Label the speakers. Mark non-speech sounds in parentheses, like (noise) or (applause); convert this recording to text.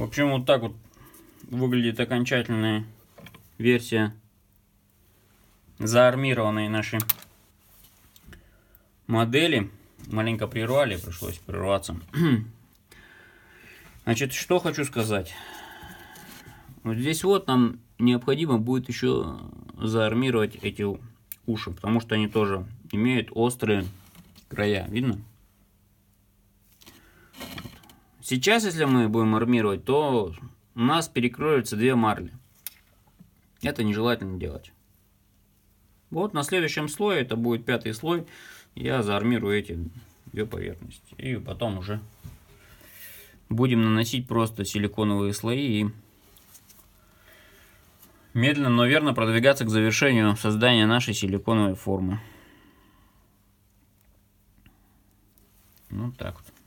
Speaker 1: В общем, вот так вот выглядит окончательная версия заармированной нашей модели. Маленько прервали, пришлось прерваться. (clears throat) Значит, что хочу сказать. Вот здесь вот нам необходимо будет еще заармировать эти уши, потому что они тоже имеют острые края. Видно? Сейчас, если мы будем армировать, то у нас перекроются две марли. Это нежелательно делать. Вот на следующем слое, это будет пятый слой, я заармирую эти две поверхности. И потом уже будем наносить просто силиконовые слои и медленно, но верно продвигаться к завершению создания нашей силиконовой формы. Ну так вот.